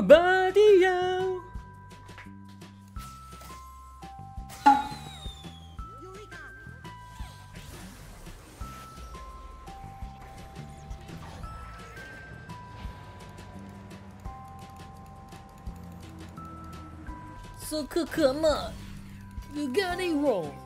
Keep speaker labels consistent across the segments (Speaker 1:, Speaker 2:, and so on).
Speaker 1: 来了巴迪亚。So 可可嘛，You got it wrong。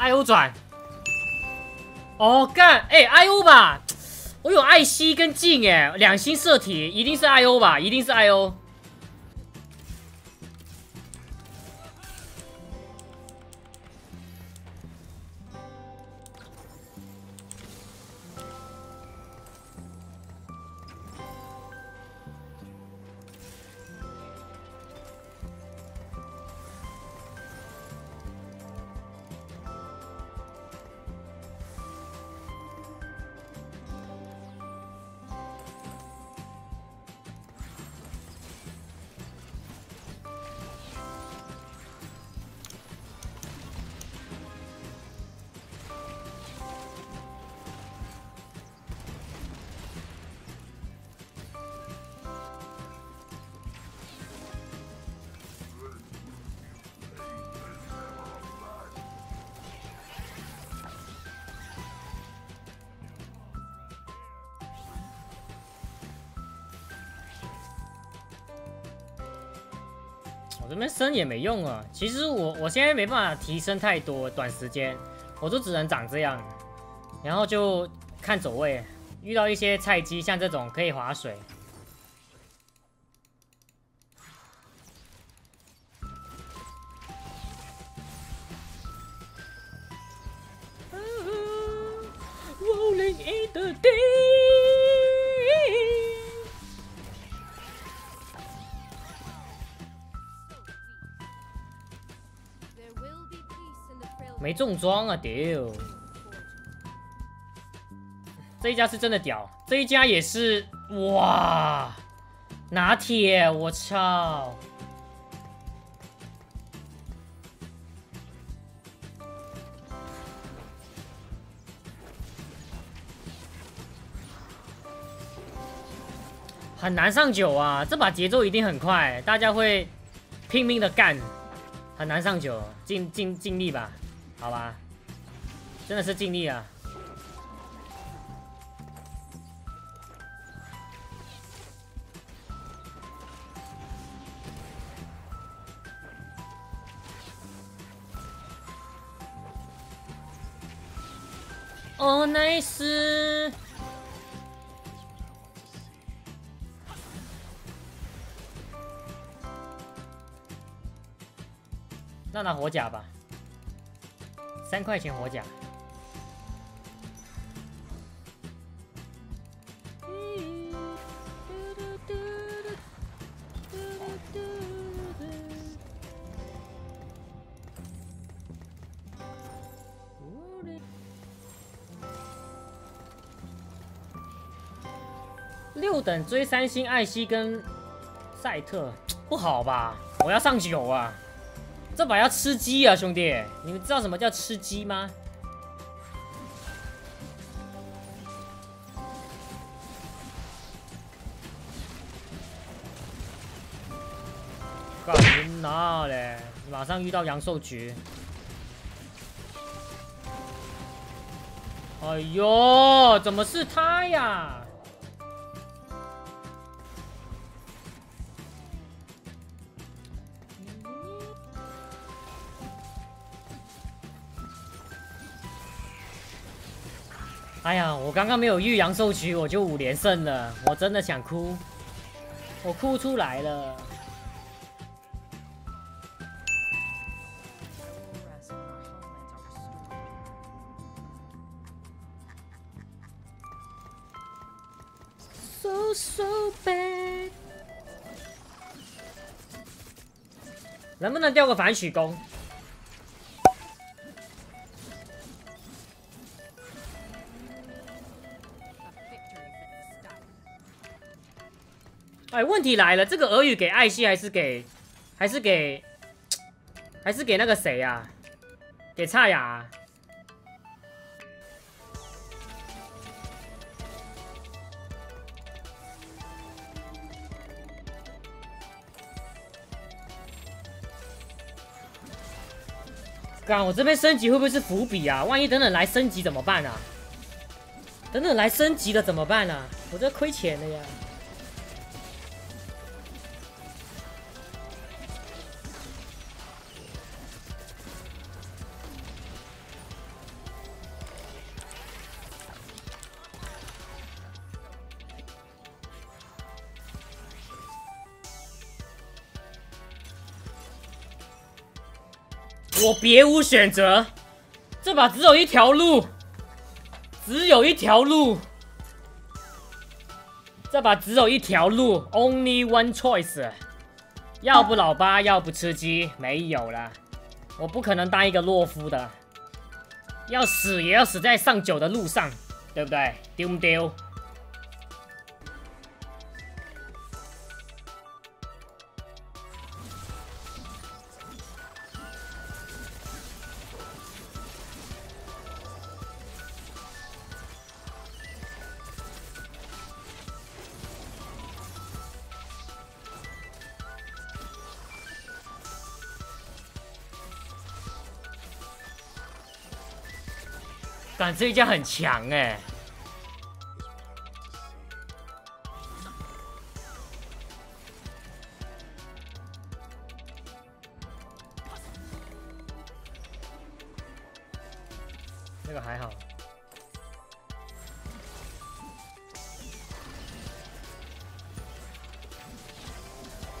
Speaker 1: I O 转，哦干，哎 I O 吧，我有艾希跟镜哎，两星射体，一定是 I O 吧，一定是 I O。这边升也没用啊！其实我我现在没办法提升太多，短时间我都只能长这样，然后就看走位，遇到一些菜鸡，像这种可以划水。重装啊！屌，这一家是真的屌，这一家也是哇！拿铁，我操！很难上九啊！这把节奏一定很快，大家会拼命的干，很难上九，尽尽尽力吧。好吧，真的是尽力啊。哦，nice。那拿火甲吧。三块钱火甲，六等追三星艾希跟赛特，不好吧？我要上九啊！这把要吃鸡啊，兄弟！你们知道什么叫吃鸡吗？干你哪嘞！马上遇到阳寿局！哎呦，怎么是他呀？哎呀，我刚刚没有遇阳寿局，我就五连胜了，我真的想哭，我哭出来了。So so bad，能不能掉个反曲弓？哎，问题来了，这个俄语给艾希还是给，还是给，还是给那个谁呀？给差雅。干，我这边升级会不会是伏笔啊？万一等等来升级怎么办啊？等等来升级了怎么办啊？我这亏钱了呀！我别无选择，这把只有一条路，只有一条路，这把只有一条路，Only one choice，要不老八，要不吃鸡，没有了，我不可能当一个懦夫的，要死也要死在上九的路上，对不对？丢不丢？这一家很强哎，那个还好。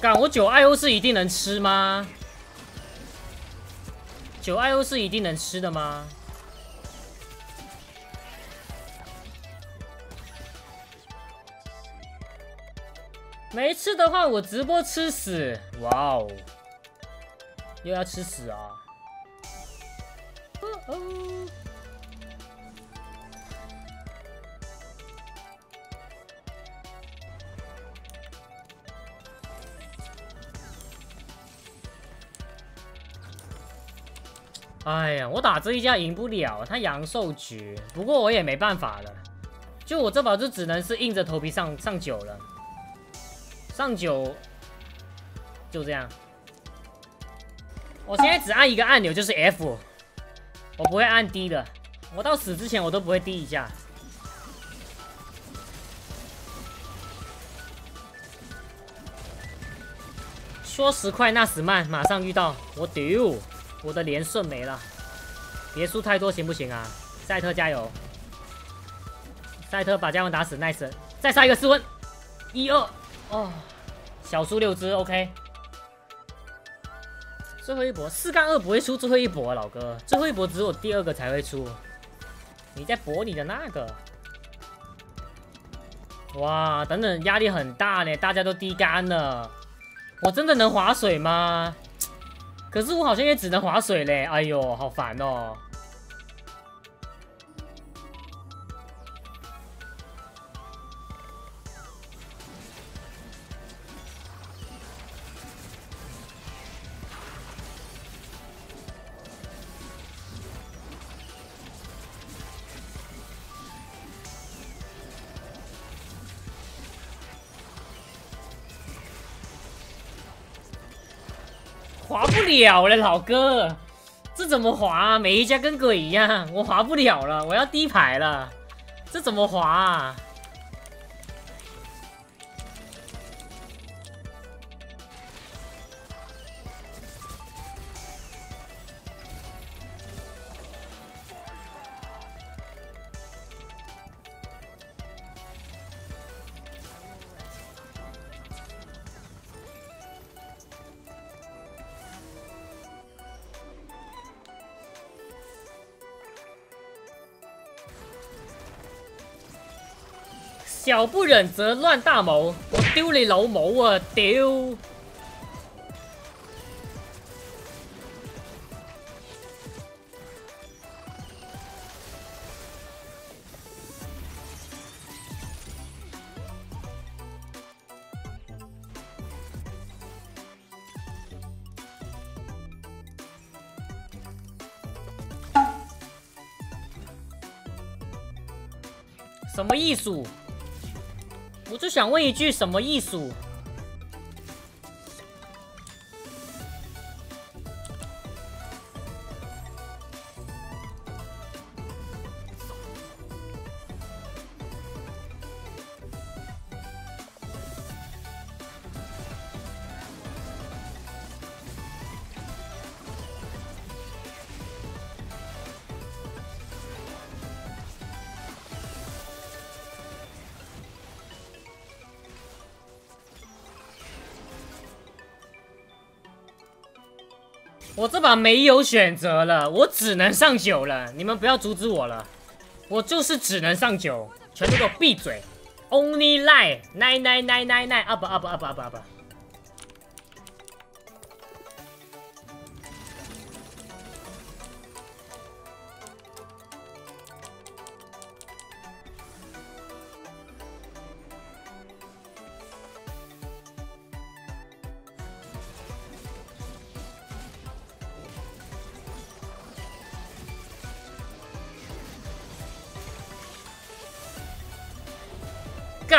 Speaker 1: 干我九 I O 是一定能吃吗？九 I O 是一定能吃的吗？没吃的话，我直播吃屎！哇哦，又要吃屎啊！哎呀，我打这一架赢不了，他阳寿局，不过我也没办法了，就我这把就只能是硬着头皮上上九了。上九，就这样。我现在只按一个按钮，就是 F，我不会按 D 的。我到死之前，我都不会 D 一下。说时快，那时慢，马上遇到我丢，我的连胜没了。别输太多，行不行啊？赛特加油！赛特把加文打死，nice。再杀一个斯温，一二。哦，小输六只，OK。最后一搏四杠二不会出最后一搏，老哥，最后一搏只有第二个才会出。你在搏你的那个？哇，等等，压力很大呢，大家都低杆了。我真的能划水吗？可是我好像也只能划水嘞，哎呦，好烦哦。滑不了了，老哥，这怎么滑？每一家跟鬼一样，我滑不了了，我要低牌了，这怎么滑？小不忍则乱大谋，我丢你老母啊！丢！什么艺术？我就想问一句，什么艺术？这把没有选择了，我只能上九了。你们不要阻止我了，我就是只能上九，全都给我闭嘴！Only lie nine nine nine nine nine up up up up up。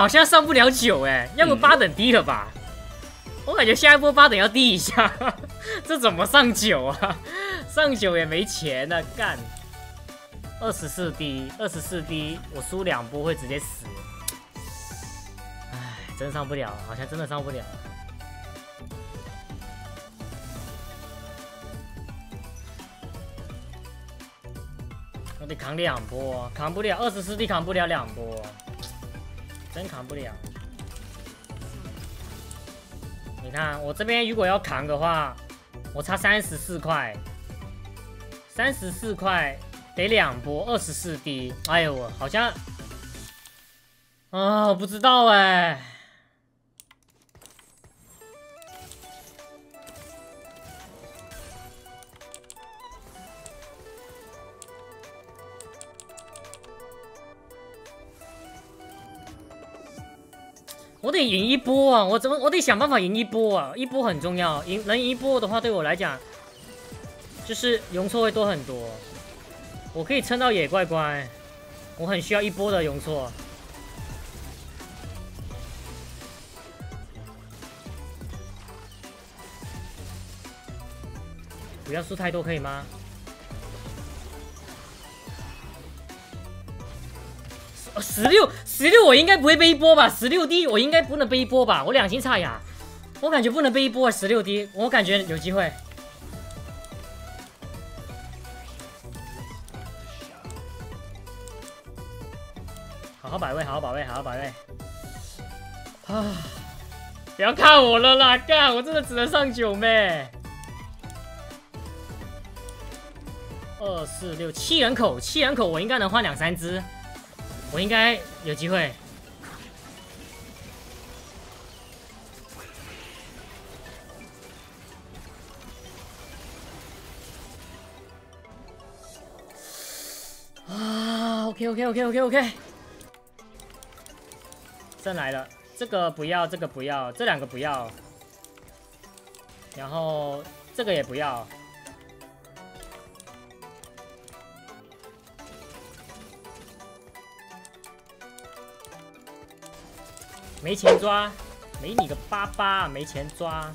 Speaker 1: 好像上不了九哎，要不八等低了吧？我感觉下一波八等要低一下，这怎么上九啊？上九也没钱呢，干。二十四滴，二十四滴，我输两波会直接死。唉，真上不了，好像真的上不了。我得扛两波，扛不了，二十四滴扛不了两波。真扛不了！你看我这边如果要扛的话，我差三十四块，三十四块得两波二十四滴。哎呦我好像啊，我不知道哎。我得赢一波啊！我怎么我得想办法赢一波啊！一波很重要，赢能赢一波的话，对我来讲就是容错会多很多。我可以撑到野怪关，我很需要一波的容错。不要输太多，可以吗？十六十六，我应该不会背一波吧？十六 D，，我应该不能背一波吧？我两星差呀，我感觉不能背一波。十六 D，，我感觉有机会。好好摆位，好好摆位，好好摆位。啊！不要看我了啦，干！我真的只能上九妹。二四六七人口，七人口，我应该能换两三只。我应该有机会。啊，OK OK OK OK OK，真来了，这个不要，这个不要，这两个不要，然后这个也不要。没钱抓，没你个巴巴，没钱抓。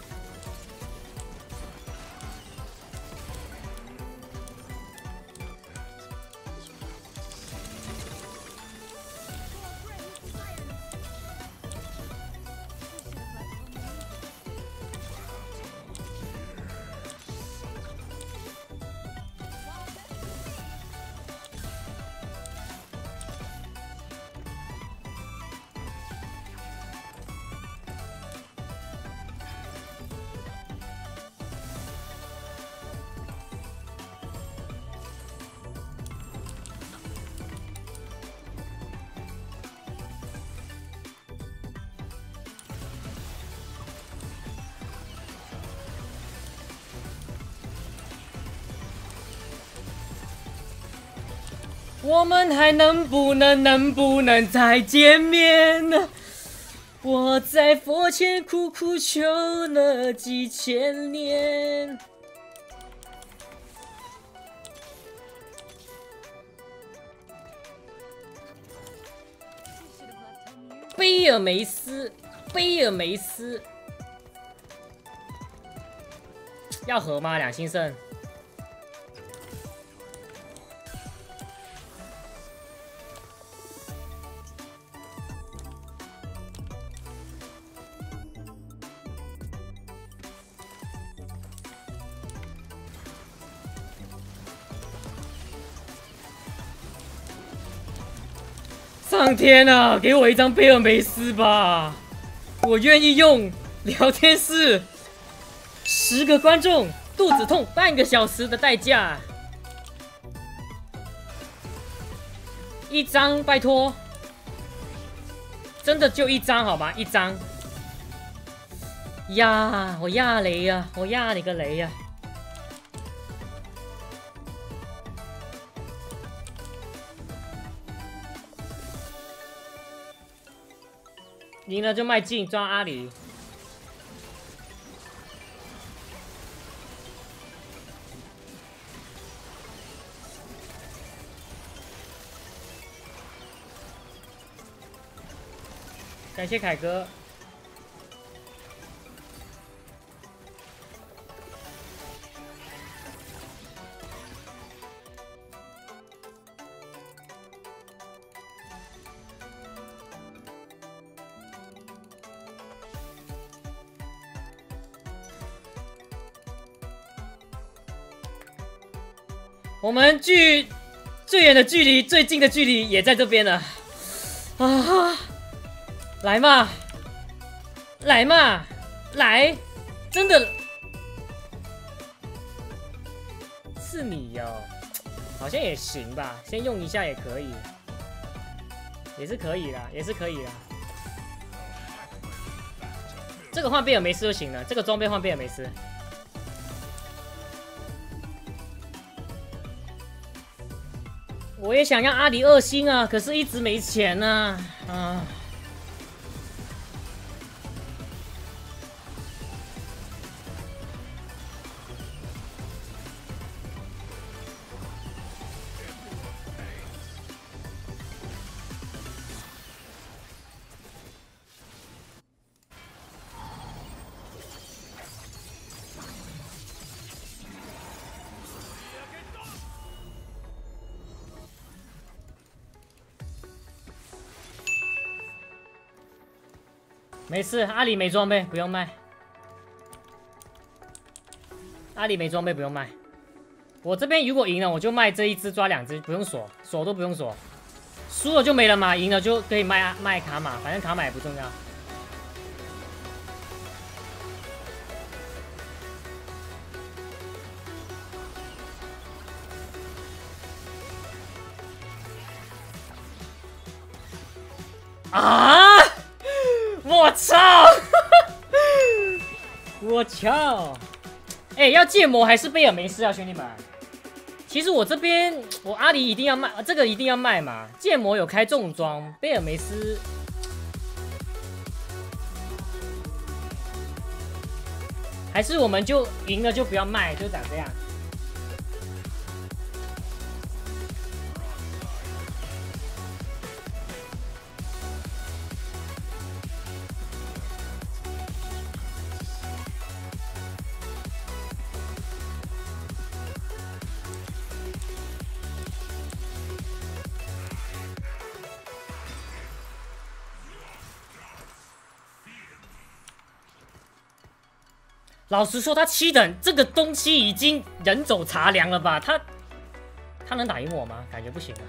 Speaker 1: 我们还能不能能不能再见面呢？我在佛前苦苦求了几千年。贝尔梅斯，贝尔梅斯，要和吗？两星胜。上天啊，给我一张贝尔梅斯吧！我愿意用聊天室十个观众肚子痛半个小时的代价，一张拜托，真的就一张好吧？一张呀，我压雷呀，我压你个雷呀！赢了就卖进，抓阿里。感谢凯哥。我们距最远的距离、最近的距离也在这边了，啊！来嘛，来嘛，来！真的是你哟，好像也行吧，先用一下也可以，也是可以的，也是可以的。这个换贝尔梅斯就行了，这个装备换贝尔梅斯。我也想要阿迪二星啊，可是一直没钱呐，啊。没事，阿里没装备，不用卖。阿里没装备，不用卖。我这边如果赢了，我就卖这一只，抓两只，不用锁，锁都不用锁。输了就没了嘛，赢了就可以卖卖卡玛，反正卡玛也不重要。啊！我操！我操！哎，要剑魔还是贝尔梅斯啊，兄弟们？其实我这边我阿里一定要卖，这个一定要卖嘛。剑魔有开重装，贝尔梅斯还是我们就赢了就不要卖，就长这样。老实说，他七等这个东西已经人走茶凉了吧？他他能打赢我吗？感觉不行啊。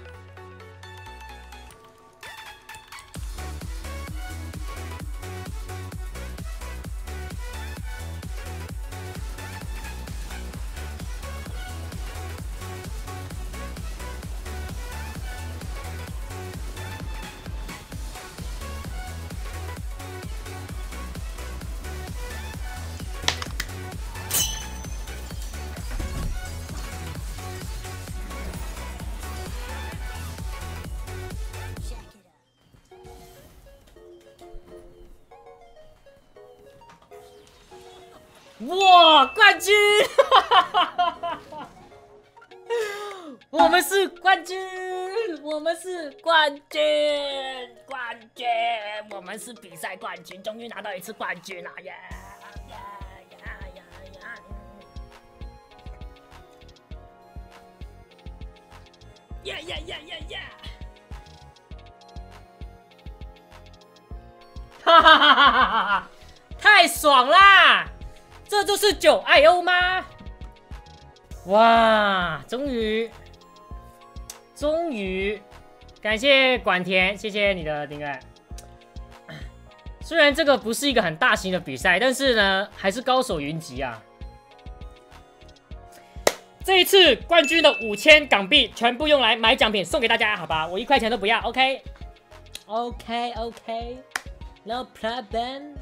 Speaker 1: 哇，冠军！我们是冠军，我们是冠军，冠军，我们是比赛冠军，终于拿到一次冠军了耶！呀呀呀呀！呀呀呀呀呀！哈哈哈哈哈哈！太爽啦！这就是九 I O 吗？哇，终于，终于，感谢管田，谢谢你的订阅。虽然这个不是一个很大型的比赛，但是呢，还是高手云集啊！这一次冠军的五千港币全部用来买奖品送给大家，好吧？我一块钱都不要，OK？OK，OK，No problem。